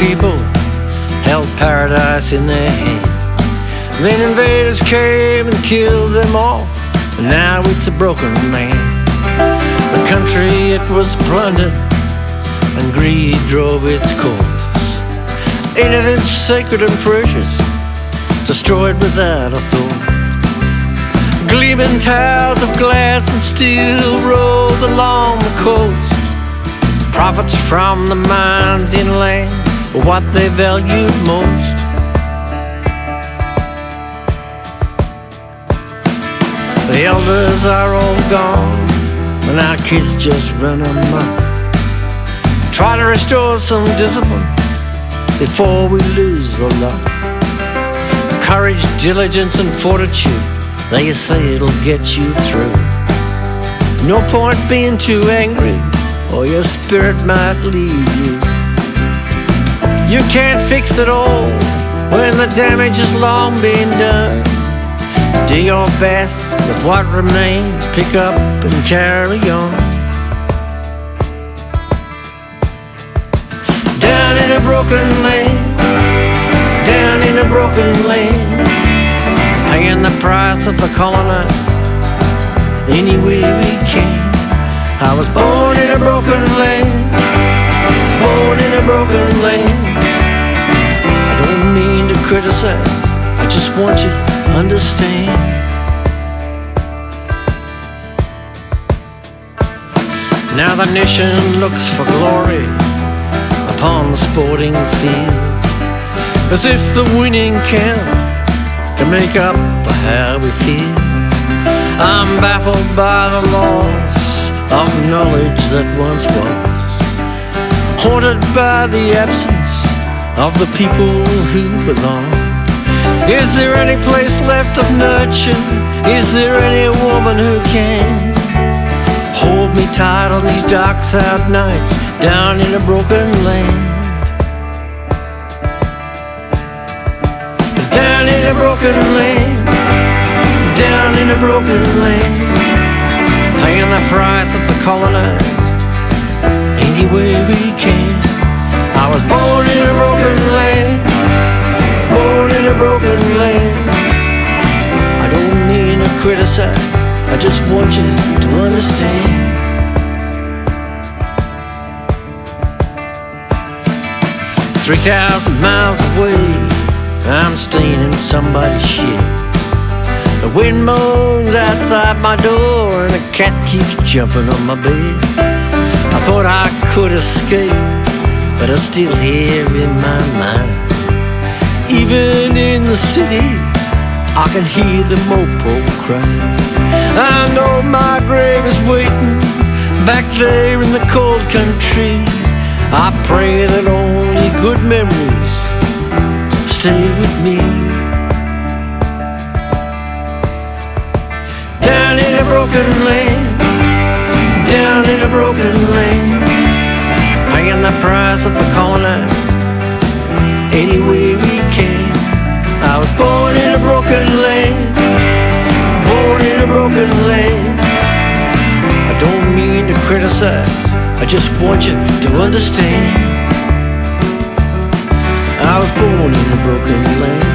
people held paradise in their hand. Then invaders came and killed them all, and now it's a broken man. The country it was plundered, and greed drove its course. Anything sacred and precious, destroyed without a thought. Gleaming towers of glass and steel rose along the coast. Profits from the mines inland were what they valued most. The elders are all gone, and our kids just run amok. Try to restore some discipline before we lose the luck. Courage, diligence, and fortitude, they say it'll get you through. No point being too angry, or your spirit might leave you. You can't fix it all when the damage has long been done. Do your best with what remains, pick up and carry on. Down in a broken land, down in a broken land, paying the price of the colonized any way we can. I was born in a broken land, born in a broken land. I don't mean to criticize, I just want you to understand. Now the nation looks for glory upon the sporting field, as if the winning count can make up for how we feel. I'm baffled by the loss of knowledge that once was, haunted by the absence of the people who belong. Is there any place left of nurture? Is there any woman who can hold me tight on these dark, sad nights down in a broken land? Down in a broken land, down in a broken land, paying the price of the colonized any way we can. I was born in a broken land, born in a broken land. I don't mean to criticize, I just want you to understand. Three thousand miles away, I'm staying in somebody's shit. The wind moans outside my door, cat keeps jumping on my bed. I thought I could escape, but I'm still here in my mind. Even in the city, I can hear the mopoke cry. I know my grave is waiting back there in the cold country. I pray that only good memories stay with me. Broken land, down in a broken land, paying the price of the colonized any way we can. I was born in a broken land, born in a broken land. I don't mean to criticize, I just want you to understand. I was born in a broken land.